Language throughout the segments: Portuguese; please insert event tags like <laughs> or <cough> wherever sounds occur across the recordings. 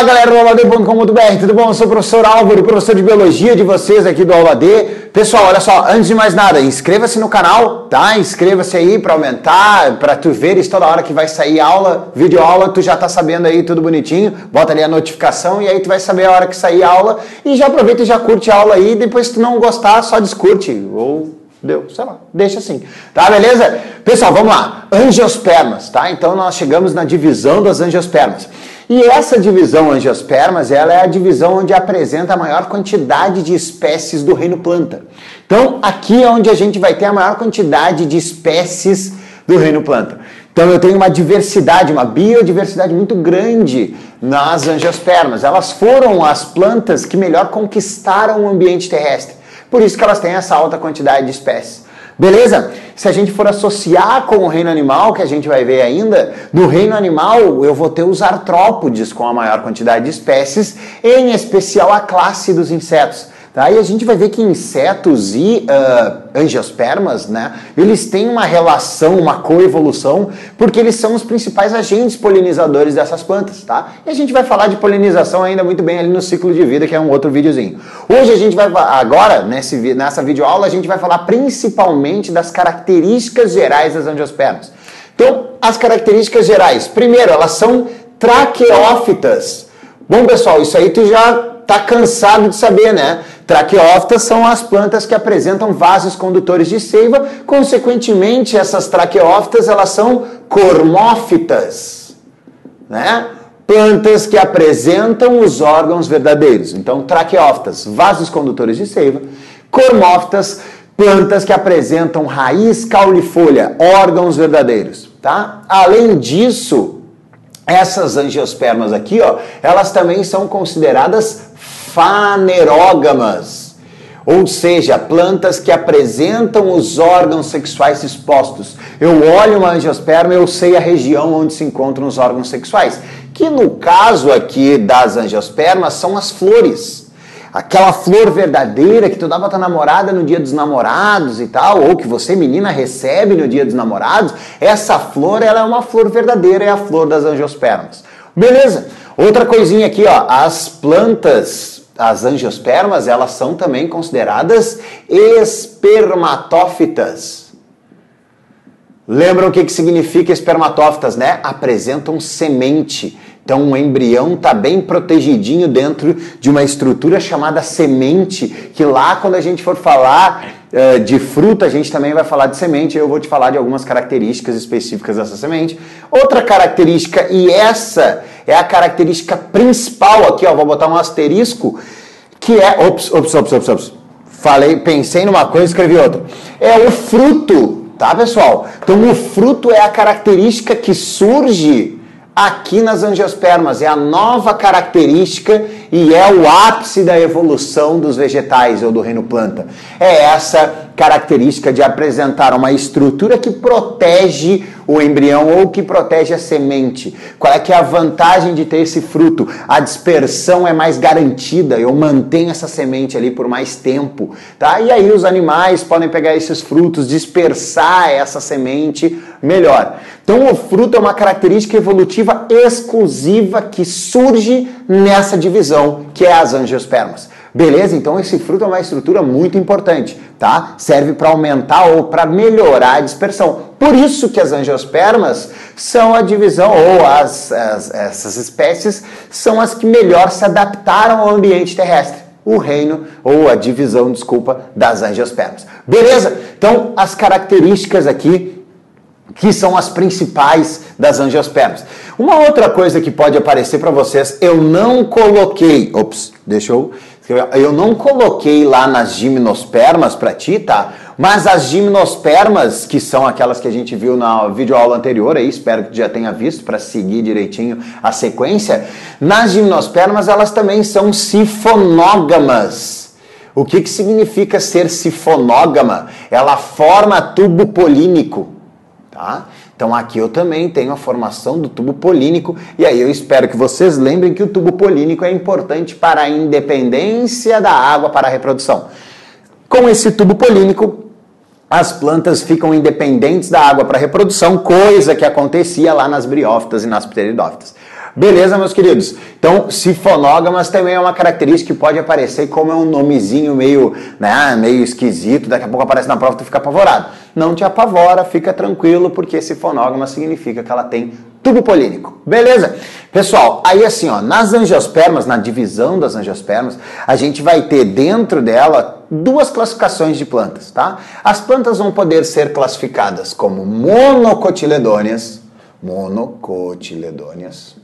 Fala galera do aulad.com.br, tudo bom? Eu sou o professor Álvaro, professor de biologia de vocês aqui do Aula D. Pessoal, olha só, antes de mais nada, inscreva-se no canal, tá? Inscreva-se aí para aumentar, para tu veres toda hora que vai sair aula, vídeo aula, tu já tá sabendo aí tudo bonitinho. Bota ali a notificação e aí tu vai saber a hora que sair aula e já aproveita e já curte a aula aí, depois se tu não gostar, só descurte ou Deu, sei lá, deixa assim. Tá, beleza? Pessoal, vamos lá. Angiospermas, tá? Então nós chegamos na divisão das angiospermas. E essa divisão angiospermas, ela é a divisão onde apresenta a maior quantidade de espécies do reino planta. Então, aqui é onde a gente vai ter a maior quantidade de espécies do reino planta. Então, eu tenho uma diversidade, uma biodiversidade muito grande nas angiospermas. Elas foram as plantas que melhor conquistaram o ambiente terrestre. Por isso que elas têm essa alta quantidade de espécies. Beleza? Se a gente for associar com o reino animal, que a gente vai ver ainda, no reino animal eu vou ter os artrópodes com a maior quantidade de espécies, em especial a classe dos insetos. Tá? E a gente vai ver que insetos e uh, angiospermas, né, eles têm uma relação, uma coevolução, porque eles são os principais agentes polinizadores dessas plantas. Tá? E a gente vai falar de polinização ainda muito bem ali no ciclo de vida, que é um outro videozinho. Hoje a gente vai, agora, nesse, nessa videoaula, a gente vai falar principalmente das características gerais das angiospermas. Então, as características gerais. Primeiro, elas são traqueófitas. Bom, pessoal, isso aí tu já tá cansado de saber, né? Traqueófitas são as plantas que apresentam vasos condutores de seiva, consequentemente essas traqueófitas elas são cormófitas, né? Plantas que apresentam os órgãos verdadeiros. Então, traqueófitas, vasos condutores de seiva, cormófitas, plantas que apresentam raiz, caule e folha, órgãos verdadeiros, tá? Além disso, essas angiospermas aqui, ó, elas também são consideradas fanerógamas, ou seja, plantas que apresentam os órgãos sexuais expostos. Eu olho uma angiosperma, eu sei a região onde se encontram os órgãos sexuais, que no caso aqui das angiospermas são as flores. Aquela flor verdadeira que tu dá pra tua namorada no dia dos namorados e tal, ou que você, menina, recebe no dia dos namorados, essa flor ela é uma flor verdadeira, é a flor das angiospermas. Beleza? Outra coisinha aqui, ó, as plantas as angiospermas, elas são também consideradas espermatófitas. Lembram o que, que significa espermatófitas, né? Apresentam semente. Então, o embrião está bem protegidinho dentro de uma estrutura chamada semente, que lá, quando a gente for falar uh, de fruta, a gente também vai falar de semente. Eu vou te falar de algumas características específicas dessa semente. Outra característica, e essa é a característica principal aqui, ó, vou botar um asterisco, que é. Ops, ops, ops, ops, ops. Falei, pensei numa coisa e escrevi outra. É o fruto, tá, pessoal? Então, o fruto é a característica que surge aqui nas angiospermas. É a nova característica e é o ápice da evolução dos vegetais ou do reino planta. É essa característica de apresentar uma estrutura que protege o embrião ou que protege a semente. Qual é que é a vantagem de ter esse fruto? A dispersão é mais garantida, eu mantenho essa semente ali por mais tempo, tá? E aí os animais podem pegar esses frutos, dispersar essa semente melhor. Então o fruto é uma característica evolutiva exclusiva que surge nessa divisão, que é as angiospermas. Beleza? Então esse fruto é uma estrutura muito importante, tá? Serve para aumentar ou para melhorar a dispersão. Por isso que as angiospermas são a divisão, ou as, as, essas espécies são as que melhor se adaptaram ao ambiente terrestre. O reino, ou a divisão, desculpa, das angiospermas. Beleza? Então, as características aqui que são as principais das angiospermas. Uma outra coisa que pode aparecer para vocês, eu não coloquei, ops, deixa eu eu não coloquei lá nas gimnospermas para ti, tá? Mas as gimnospermas, que são aquelas que a gente viu na videoaula anterior, aí espero que já tenha visto para seguir direitinho a sequência, nas gimnospermas elas também são sifonógamas. O que, que significa ser sifonógama? Ela forma tubo polínico, tá? Então aqui eu também tenho a formação do tubo polínico e aí eu espero que vocês lembrem que o tubo polínico é importante para a independência da água para a reprodução. Com esse tubo polínico, as plantas ficam independentes da água para a reprodução, coisa que acontecia lá nas briófitas e nas pteridófitas. Beleza, meus queridos? Então, sifonógamas também é uma característica que pode aparecer como é um nomezinho meio, né, meio esquisito, daqui a pouco aparece na prova e tu fica apavorado. Não te apavora, fica tranquilo, porque sifonógama significa que ela tem tubo polínico. Beleza? Pessoal, aí assim, ó, nas angiospermas, na divisão das angiospermas, a gente vai ter dentro dela duas classificações de plantas, tá? As plantas vão poder ser classificadas como monocotiledôneas, monocotiledôneas,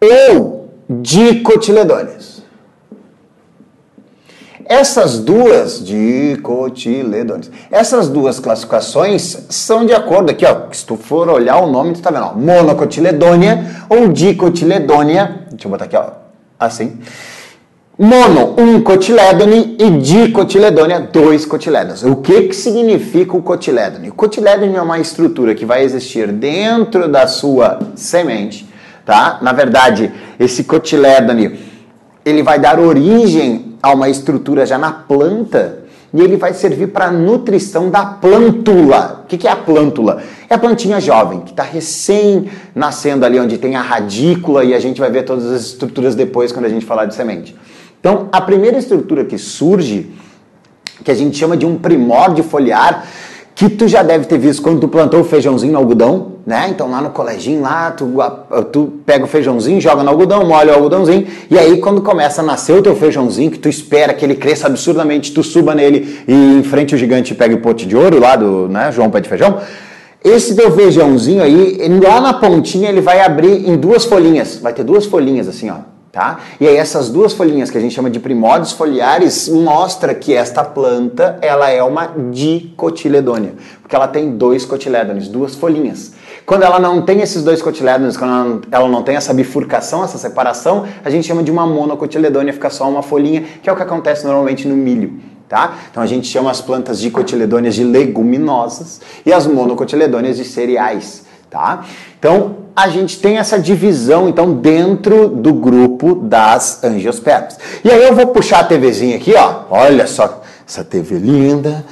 ou dicotiledôneas. Essas duas dicotiledôneas, essas duas classificações são de acordo aqui, ó, se tu for olhar o nome, tu tá vendo, ó, monocotiledônia ou dicotiledônia, deixa eu botar aqui, ó, assim. Mono, um cotilédone e dicotiledônia, dois cotilédones. O que, que significa o cotilédone? O cotilédone é uma estrutura que vai existir dentro da sua semente, tá? Na verdade, esse cotilédone, ele vai dar origem a uma estrutura já na planta e ele vai servir para nutrição da plântula. O que é a plântula? É a plantinha jovem, que está recém nascendo ali onde tem a radícula e a gente vai ver todas as estruturas depois quando a gente falar de semente. Então, a primeira estrutura que surge, que a gente chama de um primórdio foliar, que tu já deve ter visto quando tu plantou o feijãozinho no algodão, né? Então lá no coleginho, lá tu, tu pega o feijãozinho, joga no algodão, molha o algodãozinho, e aí quando começa a nascer o teu feijãozinho, que tu espera que ele cresça absurdamente, tu suba nele e enfrente o gigante e pega o pote de ouro lá do né, João Pé de Feijão, esse teu feijãozinho aí, lá na pontinha ele vai abrir em duas folhinhas, vai ter duas folhinhas assim, ó. Tá? E aí essas duas folhinhas que a gente chama de primórdios foliares mostra que esta planta ela é uma dicotiledônia, porque ela tem dois cotilédones, duas folhinhas. Quando ela não tem esses dois cotilédones, quando ela não tem essa bifurcação, essa separação, a gente chama de uma monocotiledônia, fica só uma folhinha, que é o que acontece normalmente no milho. Tá? Então a gente chama as plantas dicotiledôneas de leguminosas e as monocotiledôneas de cereais. Tá? Então, a gente tem essa divisão, então, dentro do grupo das angiospermas. E aí eu vou puxar a TVzinha aqui, ó. Olha só, essa TV linda.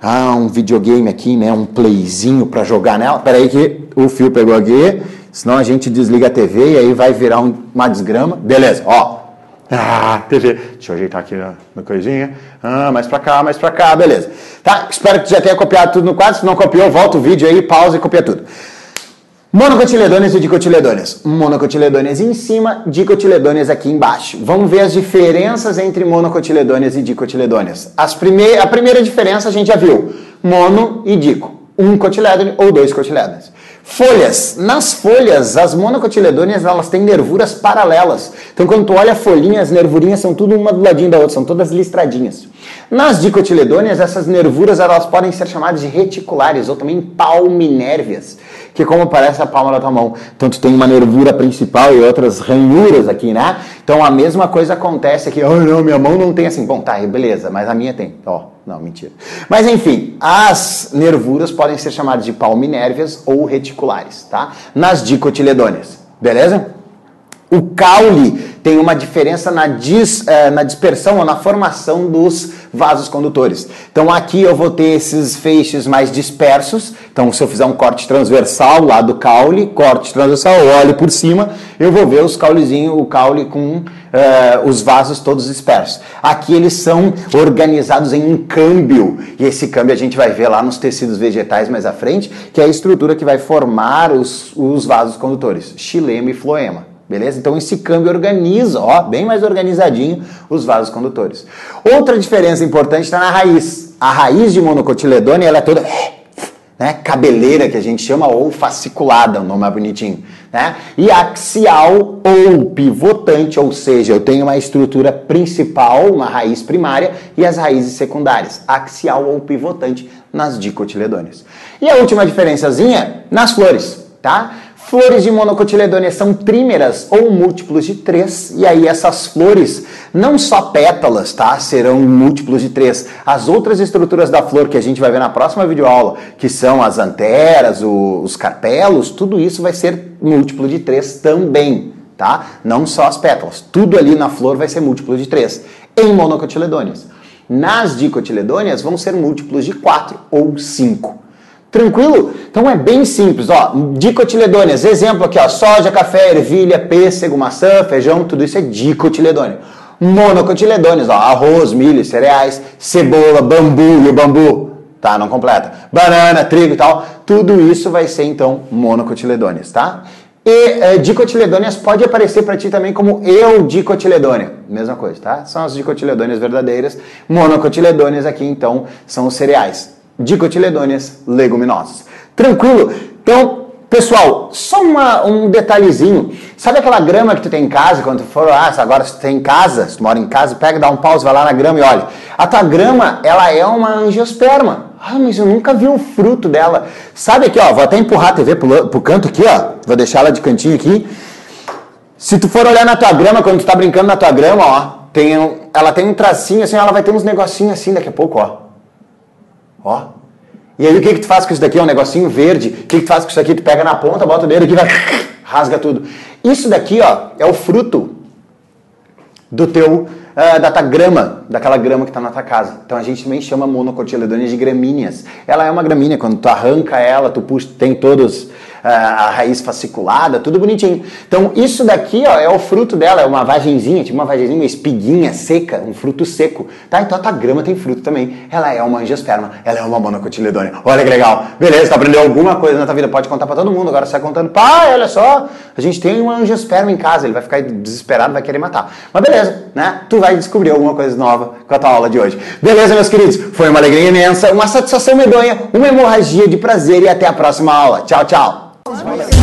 Ah, um videogame aqui, né? Um playzinho para jogar nela. Pera aí que o fio pegou aqui. Senão a gente desliga a TV e aí vai virar um, uma desgrama. Beleza, ó. Ah, TV. Deixa eu ajeitar aqui na, coisinha. Ah, mais pra cá, mais pra cá, beleza. Tá, espero que já tenha copiado tudo no quadro. Se não copiou, volta o vídeo aí, pausa e copia tudo. Monocotiledôneas e dicotiledôneas. Monocotiledôneas em cima, dicotiledôneas aqui embaixo. Vamos ver as diferenças entre monocotiledôneas e dicotiledôneas. As prime a primeira diferença a gente já viu. Mono e dico. Um cotilédone ou dois cotilédones. Folhas. Nas folhas, as monocotiledôneas, elas têm nervuras paralelas. Então, quando tu olha a folhinha, as nervurinhas são tudo uma do ladinho da outra, são todas listradinhas. Nas dicotiledôneas, essas nervuras, elas podem ser chamadas de reticulares ou também palminérvias, que como parece a palma da tua mão. Então, tu tem uma nervura principal e outras ranhuras aqui, né? Então, a mesma coisa acontece aqui. Oh, não, minha mão não tem assim. Bom, tá, beleza, mas a minha tem. Ó, oh, não, mentira. Mas, enfim, as nervuras podem ser chamadas de palminérvias ou reticulares tá? Nas dicotiledôneas, beleza? O caule tem uma diferença na, dis, eh, na dispersão ou na formação dos vasos condutores. Então aqui eu vou ter esses feixes mais dispersos. Então se eu fizer um corte transversal lá do caule, corte transversal, olho por cima, eu vou ver os caulezinhos, o caule com eh, os vasos todos dispersos. Aqui eles são organizados em um câmbio. E esse câmbio a gente vai ver lá nos tecidos vegetais mais à frente, que é a estrutura que vai formar os, os vasos condutores, xilema e floema. Beleza? Então esse câmbio organiza, ó, bem mais organizadinho os vasos condutores. Outra diferença importante está na raiz. A raiz de monocotiledônia ela é toda né, cabeleira que a gente chama ou fasciculada, o nome é bonitinho, né? E axial ou pivotante, ou seja, eu tenho uma estrutura principal, uma raiz primária e as raízes secundárias, axial ou pivotante nas dicotiledôneas. E a última diferençazinha nas flores, tá? Flores de monocotiledôneas são trímeras ou múltiplos de três, e aí essas flores, não só pétalas, tá? Serão múltiplos de três. As outras estruturas da flor que a gente vai ver na próxima videoaula, que são as anteras, os carpelos, tudo isso vai ser múltiplo de três também, tá? Não só as pétalas. Tudo ali na flor vai ser múltiplo de três, em monocotiledôneas. Nas dicotiledôneas vão ser múltiplos de quatro ou cinco. Tranquilo? Então é bem simples, ó. Dicotiledôneas, exemplo aqui, ó. Soja, café, ervilha, pêssego, maçã, feijão, tudo isso é dicotiledônea. Monocotiledôneas, ó. Arroz, milho, cereais, cebola, bambu e o bambu, tá? Não completa. Banana, trigo e tal. Tudo isso vai ser então monocotiledôneas, tá? E é, dicotiledôneas pode aparecer para ti também como eudicotiledônea. Mesma coisa, tá? São as dicotiledôneas verdadeiras. Monocotiledôneas aqui, então, são os cereais dicotiledôneas leguminosas. Tranquilo? Então, pessoal, só uma, um detalhezinho. Sabe aquela grama que tu tem em casa, quando tu for lá, ah, agora se tu tem em casa, se tu mora em casa, pega, dá um pause, vai lá na grama e olha. A tua grama, ela é uma angiosperma. Ah, mas eu nunca vi o fruto dela. Sabe aqui, ó, vou até empurrar a TV pro, pro canto aqui, ó. Vou deixar ela de cantinho aqui. Se tu for olhar na tua grama, quando tu tá brincando na tua grama, ó, tem, ela tem um tracinho assim, ela vai ter uns negocinhos assim daqui a pouco, ó. Ó. E aí o que, que tu faz com isso daqui? É um negocinho verde. O que, que tu faz com isso aqui? Tu pega na ponta, bota o dedo aqui, vai, <laughs> rasga tudo. Isso daqui, ó, é o fruto do teu uh, da tua grama, daquela grama que está na tua casa. Então a gente também chama monocotiledôneas de gramíneas. Ela é uma gramínea, quando tu arranca ela, tu puxa, tem todos a raiz fasciculada, tudo bonitinho. Então, isso daqui ó, é o fruto dela, é uma vagenzinha, tipo uma vagenzinha, uma espiguinha seca, um fruto seco. Tá? Então, a tua grama tem fruto também. Ela é uma angiosperma, ela é uma monocotiledônia. Olha que legal. Beleza, tu aprendeu alguma coisa na tua vida, pode contar para todo mundo. Agora vai contando, pai, olha só, a gente tem uma angiosperma em casa, ele vai ficar desesperado, vai querer matar. Mas beleza, né? Tu vai descobrir alguma coisa nova com a tua aula de hoje. Beleza, meus queridos? Foi uma alegria imensa, uma satisfação medonha, uma hemorragia de prazer e até a próxima aula. Tchau, tchau. Causas para